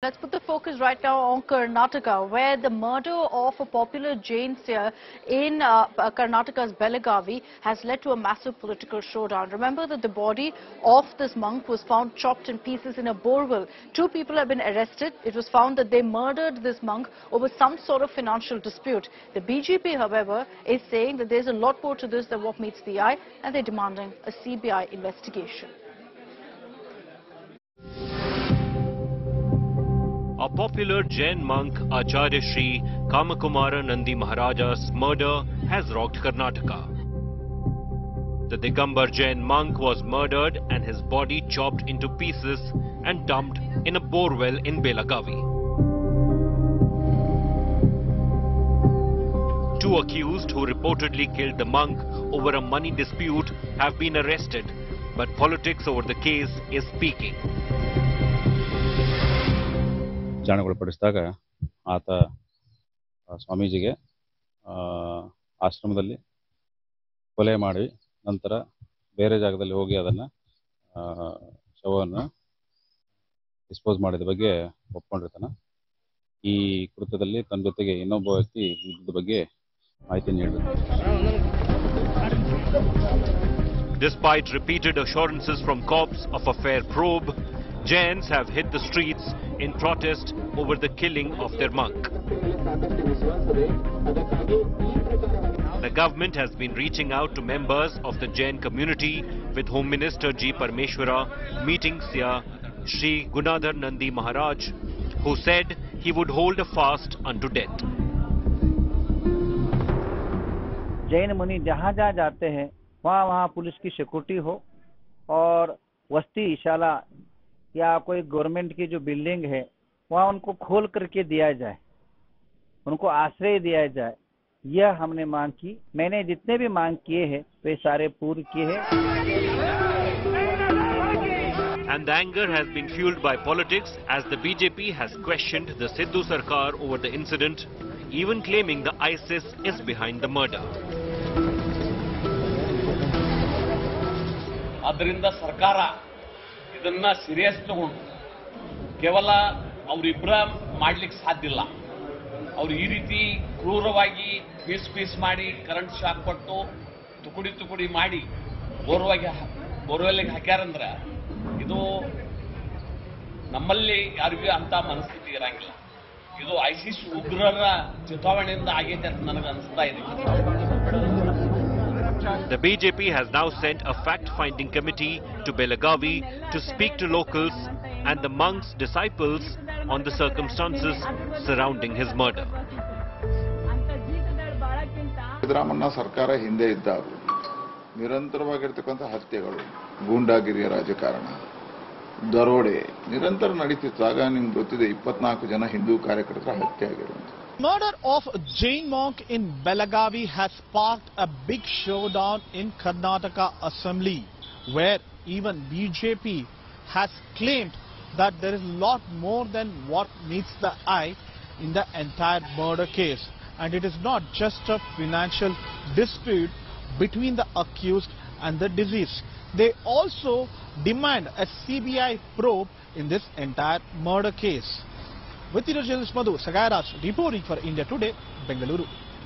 Let's put the focus right now on Karnataka, where the murder of a popular Jain seer in uh, Karnataka's Belagavi has led to a massive political showdown. Remember that the body of this monk was found chopped in pieces in a borewell. Two people have been arrested. It was found that they murdered this monk over some sort of financial dispute. The BJP, however, is saying that there's a lot more to this than what meets the eye, and they're demanding a CBI investigation. A popular Jain monk, Acharya Sri Kamakumara Nandi Maharaja's murder has rocked Karnataka. The Digambar Jain monk was murdered and his body chopped into pieces and dumped in a borewell in Belagavi. Two accused who reportedly killed the monk over a money dispute have been arrested, but politics over the case is peaking. ವಿಚಾರಣೆಗೊಳಪಡಿಸಿದಾಗ ಆತ ಸ್ವಾಮೀಜಿಗೆ ಆಶ್ರಮದಲ್ಲಿ ಕೊಲೆ ಮಾಡಿ ನಂತರ ಬೇರೆ ಜಾಗದಲ್ಲಿ ಹೋಗಿ ಅದನ್ನು ಶವವನ್ನು ಡಿಸ್ಪೋಸ್ ಮಾಡಿದ ಬಗ್ಗೆ ಒಪ್ಕೊಂಡಿರ್ತಾನೆ. ಈ ಕೃತ್ಯದಲ್ಲಿ ತನ್ನ ಜೊತೆಗೆ ಇನ್ನೊಬ್ಬ ವ್ಯಕ್ತಿ ಇದ್ದ ಬಗ್ಗೆ ಮಾಹಿತಿ ನೀಡುತ್ತಾನೆ Despite repeated assurances from cops of a fair probe, Jains have hit the streets in protest over the killing of their monk. The government has been reaching out to members of the Jain community with Home Minister G. Parameshwara meeting Sia Sri Gunadhar Nandi Maharaj, who said he would hold a fast unto death. Jain मुनि जहाँ जहाँ जाते हैं वहाँ वहाँ police की security हो और वस्ती इशाला या कोई गवर्नमेंट की जो बिल्डिंग है वहाँ उनको खोल करके दिया जाए उनको आश्रय दिया जाए यह हमने मांग की मैंने जितने भी मांग किए हैं वे सारे पूर्ण किए हैं And the anger has been fueled by politics as the BJP has questioned the Sidhu Sarkar over the incident, even claiming the ISIS is behind the murder. ಅದರಿಂದ ಸರ್ಕಾರ ಇದನ್ನ ಸೀರಿಯಸ್ ತಗೊಂಡು ಕೇವಲ ಅವರಿಬ್ಬರ ಮಾಡ್ಲಿಕ್ಕೆ ಸಾಧ್ಯ ಇಲ್ಲ. ಅವ್ರು ಈ ರೀತಿ ಕ್ರೂರವಾಗಿ ಪೀಸ್ ಪೀಸ್ ಮಾಡಿ ಕರೆಂಟ್ ಶಾಕ್ ಕೊಟ್ಟು ತುಕುಡಿ ತುಕುಡಿ ಮಾಡಿ ಬೋರ್ವಾಗಿ ಬೋರ್ವೆಲ್ಗೆ ಹಾಕ್ಯಾರಂದ್ರೆ ಇದು ನಮ್ಮಲ್ಲಿ ಯಾರಿಗೂ ಅಂತ ಮನಸ್ಥಿತಿ ಇರಂಗಿಲ್ಲ. ಇದು ಐಸಿಸ್ ಉಗ್ರರ ಚಿತಾವಣೆಯಿಂದ ಆಗೈತೆ ಅಂತ ನನಗೆ ಅನಿಸ್ತಾ ಇದೆ. The BJP has now sent a fact-finding committee to Belagavi to speak to locals and the monk's disciples on the circumstances surrounding his murder. Siddaramanna ಸರ್ಕಾರ ಹಿಂದೆ ಇದ್ದಾಗ ನಿರಂತರವಾಗಿರ್ತಕ್ಕಂಥ ಹತ್ಯೆಗಳು ಗೂಂಡಾಗಿರಿಯ ರಾಜಕಾರಣ ದರೋಡೆ ನಿರಂತರ ನಡೀತಿತ್ತು ಆಗ ನಿಮ್ಗೆ ಗೊತ್ತಿದೆ ಇಪ್ಪತ್ನಾಲ್ಕು ಜನ ಹಿಂದೂ ಕಾರ್ಯಕರ್ತರ ಹತ್ಯೆ ಆಗಿರುವಂತ Murder of Jain monk in Belagavi has sparked a big showdown in Karnataka Assembly, where even BJP has claimed that there is a lot more than what meets the eye in the entire murder case. And it is not just a financial dispute between the accused and the deceased. They also demand a CBI probe in this entire murder case. With the Madhu Sagaraj reporting for India Today, Bengaluru.